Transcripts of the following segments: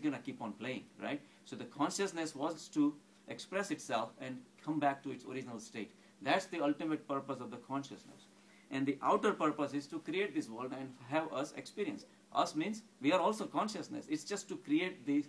going to keep on playing, right? So the consciousness wants to express itself and come back to its original state. That's the ultimate purpose of the consciousness. And the outer purpose is to create this world and have us experience. Us means we are also consciousness. It's just to create this,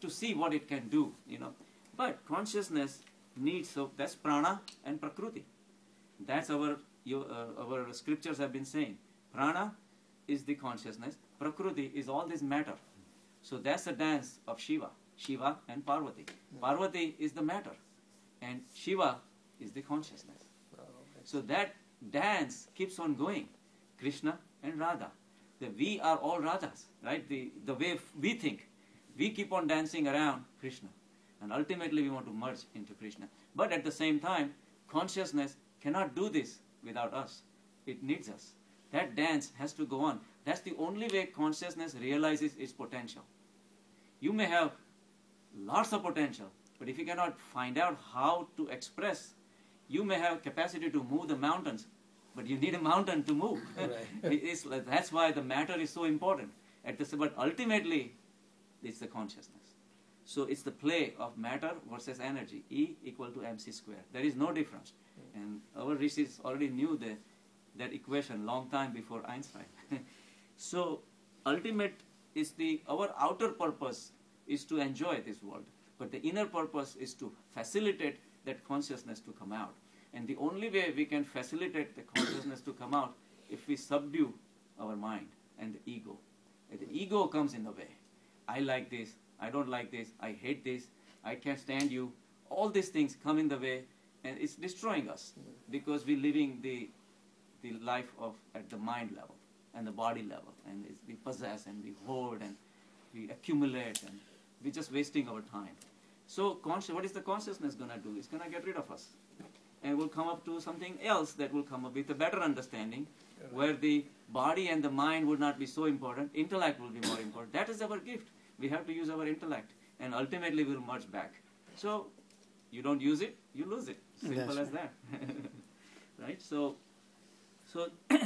to see what it can do, you know. But consciousness needs, so that's prana and prakriti. That's our, you, uh, our scriptures have been saying. Prana is the consciousness, prakriti is all this matter. So that's the dance of Shiva, Shiva and Parvati. Parvati is the matter, and Shiva is the consciousness. Oh, so that dance keeps on going. Krishna and Radha. The, we are all Radhas, right? The, the way we think. We keep on dancing around Krishna. And ultimately we want to merge into Krishna. But at the same time, consciousness cannot do this without us. It needs us. That dance has to go on. That's the only way consciousness realizes its potential. You may have lots of potential, but if you cannot find out how to express, you may have capacity to move the mountains, but you need a mountain to move. Right. that's why the matter is so important. At the, but ultimately, it's the consciousness. So it's the play of matter versus energy. E equal to mc square. There is no difference. Hmm. And our rishis already knew the, that equation long time before Einstein. so ultimate is the our outer purpose is to enjoy this world, but the inner purpose is to facilitate that consciousness to come out. And the only way we can facilitate the consciousness to come out if we subdue our mind and the ego. And the ego comes in the way. I like this, I don't like this, I hate this, I can't stand you. All these things come in the way and it's destroying us mm. because we're living the, the life of at the mind level and the body level and it's, we possess and we hoard and we accumulate and we're just wasting our time. So consci- what is the consciousness going to do? It's going to get rid of us and we'll come up to something else that will come up with a better understanding where the body and the mind would not be so important, intellect will be more important. That is our gift. We have to use our intellect and ultimately we'll merge back. So you don't use it, you lose it. Simple That's as that. right? So so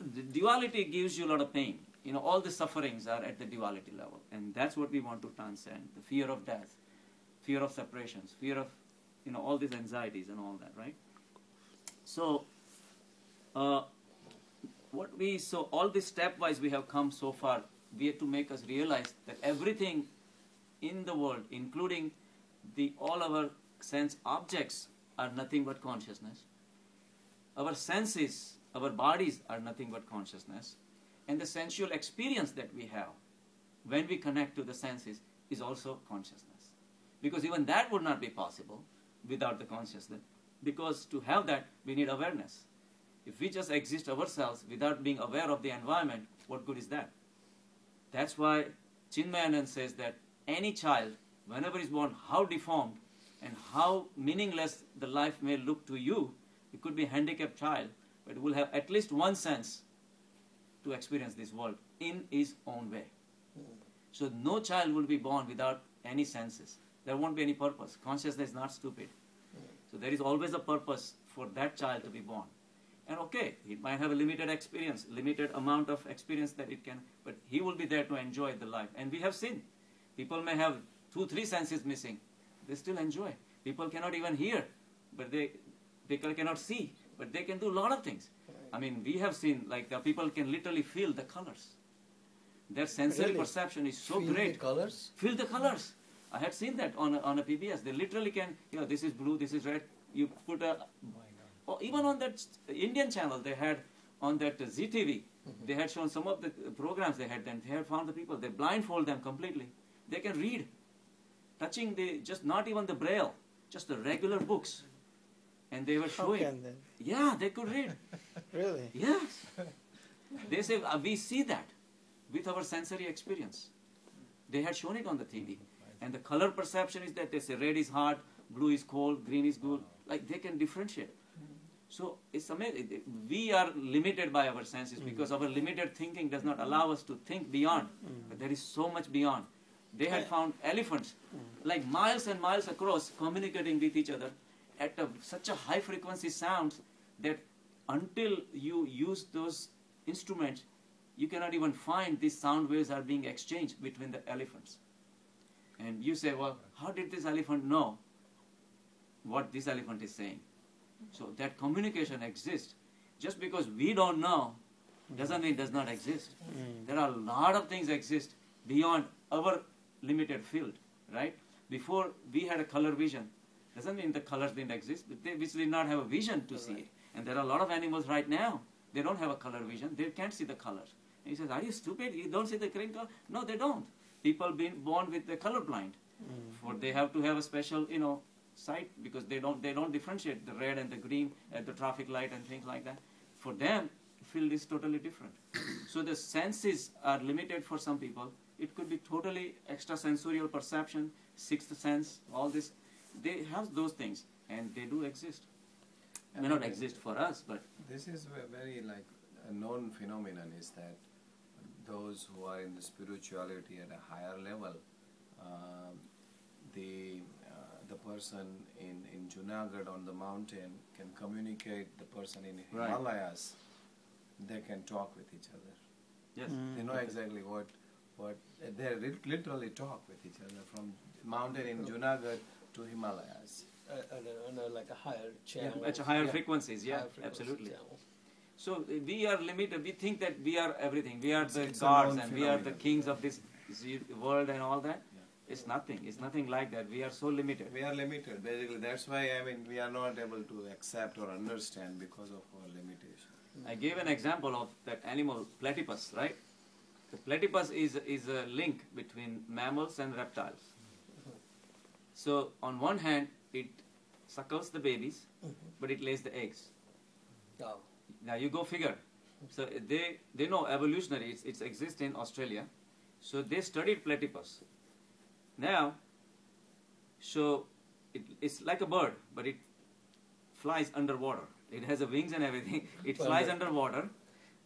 the duality gives you a lot of pain. You know, all the sufferings are at the duality level. And that's what we want to transcend. The fear of death, fear of separations, fear of you know all these anxieties and all that, right? So, uh, what we so all this stepwise we have come so far, we have to make us realize that everything in the world, including the all our sense objects, are nothing but consciousness. Our senses, our bodies are nothing but consciousness, and the sensual experience that we have when we connect to the senses is also consciousness. Because even that would not be possible without the consciousness. Because to have that, we need awareness. If we just exist ourselves without being aware of the environment, what good is that? That's why Chinmayanand says that any child, whenever is born, how deformed and how meaningless the life may look to you, it could be a handicapped child, but will have at least one sense to experience this world in his own way. Hmm. So no child will be born without any senses. There won't be any purpose. Consciousness is not stupid. Hmm. So there is always a purpose for that child to be born. And okay, he might have a limited experience, limited amount of experience that it can, but he will be there to enjoy the life. And we have seen, people may have two, three senses missing, they still enjoy. People cannot even hear, but they, they cannot see, but they can do a lot of things. I mean, we have seen like the people can literally feel the colors. Their sensory Really? perception is so Feel the great. colors? Feel the colors. I had seen that on a, on a PBS. They literally can, you know, this is blue, this is red. You put a, or even on that Indian channel, they had on that Zee TV, mm-hmm. they had shown some of the programs they had then. They had found the people, they blindfold them completely. They can read, touching the, just not even the braille, just the regular books. And they were How showing, can they? yeah, they could read. Really? Yes. They say uh, we see that with our sensory experience. They had shown it on the TV. And the color perception is that they say red is hot, blue is cold, green is good. Like they can differentiate. Mm-hmm. So it's amazing. We are limited by our senses mm-hmm. because our limited thinking does not allow us to think beyond. Mm-hmm. But there is so much beyond. They had eh. found elephants mm. like miles and miles across communicating with each other at a, such a high frequency sounds that until you use those instruments, you cannot even find these sound waves are being exchanged between the elephants. And you say, well, how did this elephant know what this elephant is saying? So that communication exists. Just because we don't know doesn't mean it does not exist. Mm. There are a lot of things exist beyond our limited field, right? Before we had a color vision, doesn't mean the colors didn't exist, but they which did not have a vision to see it. And there are a lot of animals right now, they don't have a color vision, they can't see the colors. And he says, Are you stupid? You don't see the green color? No, they don't. People being born with the color blind. Mm-hmm. For they have to have a special, you know, sight because they don't they don't differentiate the red and the green at the traffic light and things like that. For them, field is totally different. so the senses are limited for some people. It could be totally extrasensorial perception, sixth sense, all this. They have those things and they do exist. May not exist for us, but This is ve- very like a known phenomenon is that those who are in the spirituality at a higher level, um, the uh, the person in in Junagadh on the mountain can communicate the person in Right. Himalayas. They can talk with each other. yes. They know exactly what what they literally talk with each other from mountain in Junagadh to Himalayas. uh, on, a, on a, like a higher channel. At higher Yeah. frequencies, yeah, higher frequency absolutely. channel. So uh, we are limited. We think that we are everything. We are the it's gods and we are the phenomenon. kings of this world and all that. Yeah. It's nothing. It's nothing like that. We are so limited. We are limited, basically. That's why I mean we are not able to accept or understand because of our limitation. I gave an example of that animal platypus, right? The platypus is is a link between mammals and reptiles. So on one hand, it suckles the babies, mm-hmm. but it lays the eggs. Oh, Now you go figure. So they they know evolutionary. It's it's exist in Australia. So they studied platypus. Now, so it, it's like a bird, but it flies underwater. It has a wings and everything. It flies underwater,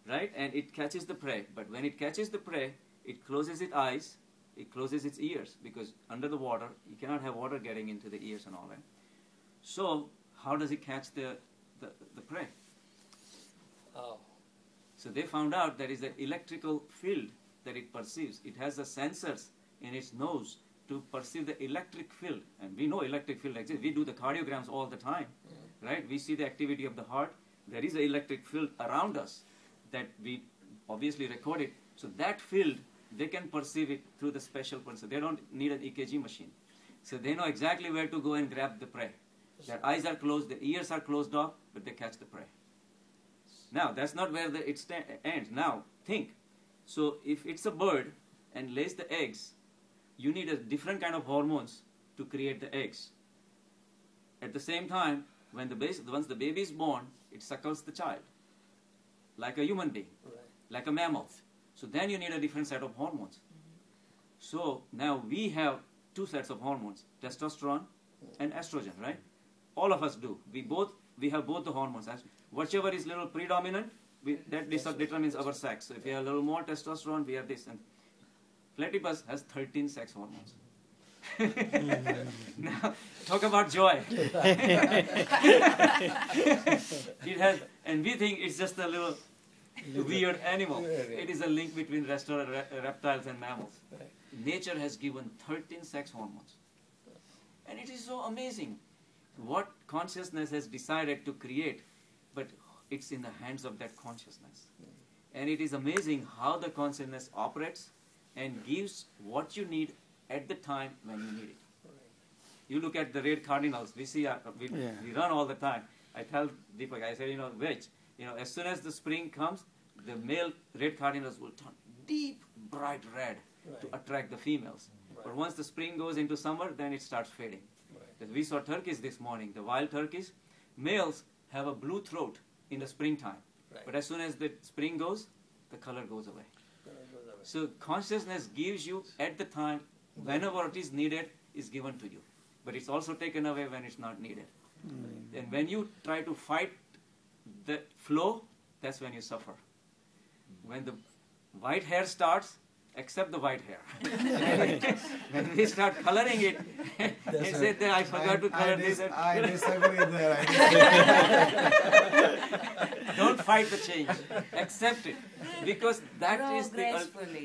right? And it catches the prey. But when it catches the prey, it closes its eyes, it closes its ears because under the water you cannot have water getting into the ears and all that. So how does it catch the the, the prey? oh, So they found out there is an electrical field that it perceives. It has the sensors in its nose to perceive the electric field. And we know electric field exists. We do the cardiograms all the time, mm. right? We see the activity of the heart. There is an electric field around us that we obviously record it. So that field, they can perceive it through the special person. They don't need an EKG machine. So they know exactly where to go and grab the prey. Their eyes are closed, their ears are closed off, but they catch the prey. Now, that's not where the, it ends. Now, think. So, if it's a bird and lays the eggs, you need a different kind of hormones to create the eggs. At the same time, when the base, once the baby is born, it suckles the child, like a human being, right. like a mammal. So then you need a different set of hormones. So now we have two sets of hormones: testosterone and estrogen, right? All of us do. We both we have both the hormones. Whichever is little predominant, we, that determines our sex. So if you have a little more testosterone, we have this. And platypus has 13 sex hormones. now, talk about joy. it has, and we think it's just a little weird animal. It is a link between restor- reptiles and mammals. Nature has given 13 sex hormones. And it is so amazing what consciousness has decided to create, but it's in the hands of that consciousness. And it is amazing how the consciousness operates and gives what you need at the time when you need it. You look at the red cardinals, we see, uh, we, Yeah. we run all the time. I tell Deepak, I said, you know, which, you know, as soon as the spring comes, the male red cardinals will turn deep, bright red to attract the females. But once the spring goes into summer, then it starts fading. Right. We saw turkeys this morning, the wild turkeys. Males have a blue throat in the springtime. Right. But as soon as the spring goes, the color goes away. Gonna go. So consciousness gives you at the time, whenever it is needed, is given to you. But it's also taken away when it's not needed. And when you try to fight the flow, that's when you suffer. When the white hair starts, accept the white hair. when we start coloring it, and That's say that I forgot to color I, this. dis- and- I disagree there. I disagree. Don't fight the change. Accept it. Because that Grow is the ul- gracefully.